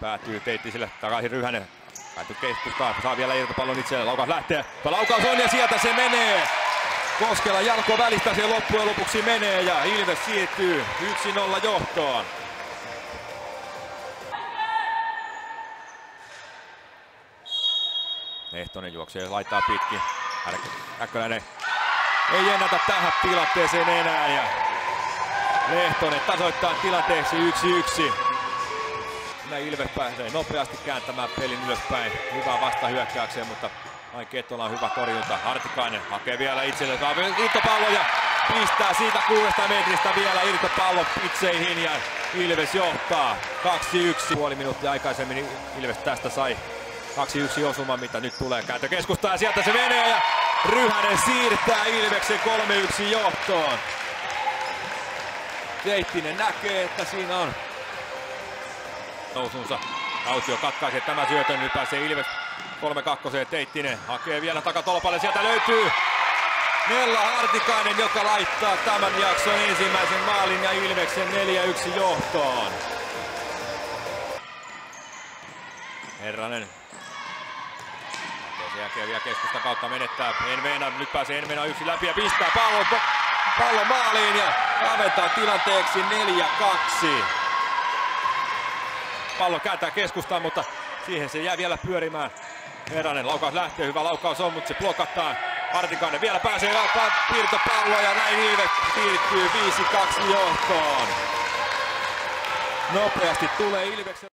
siirtyy Teittiselle takaisin Ryhänen. Pääty keskustaan, saa vielä irtopallon itselleen, laukaus lähtee. Laukaus on ja sieltä se menee. Koskela jalko välistä se loppujen lopuksi menee ja Ilves siirtyy 1-0 johtoon. Lehtonen juoksee laittaa pitkin. Häkköläinen ei ennätä tähän tilanteeseen enää ja Lehtonen tasoittaa tilanteeksi 1-1. Kyllä Ilves pääsee nopeasti kääntämään pelin ylöspäin. Hyvä vastahyökkäykseen, mutta vain Kettola on hyvä torjunta. Hartikainen hakee vielä itselle irtopallo ja pistää siitä kuudesta metristä vielä irtopallo pitseihin ja Ilves johtaa 2-1. Puoli minuuttia aikaisemmin Ilves tästä sai 2-1 osuma, mitä nyt tulee kääntö keskustaan ja sieltä se menee ja Ryhänen siirtää Ilveksen 3-1 johtoon. Teittinen näkee, että siinä on nousunsa. Autio katkaisee tämä syötön, nyt pääsee Ilves 3-2. Teittinen hakee vielä takatolpalle, sieltä löytyy Nella Hartikainen, joka laittaa tämän jakson ensimmäisen maalin ja Ilveksen 4-1 johtoon. Herranen sen jälkeen vielä keskustan kautta menettää Enveena. Nyt pääsee Enveena yksi läpi ja pistää pallon, pallon maaliin ja kaventaa tilanteeksi 4-2. Pallo kääntää keskustaan, mutta siihen se jää vielä pyörimään. Herranen laukaus lähtee, hyvä laukaus on, mutta se blokattaa. Artikainen vielä pääsee jalkaan piirtopallo ja näin Ilves siirtyy 5-2 johtoon. Nopeasti tulee Ilveksen.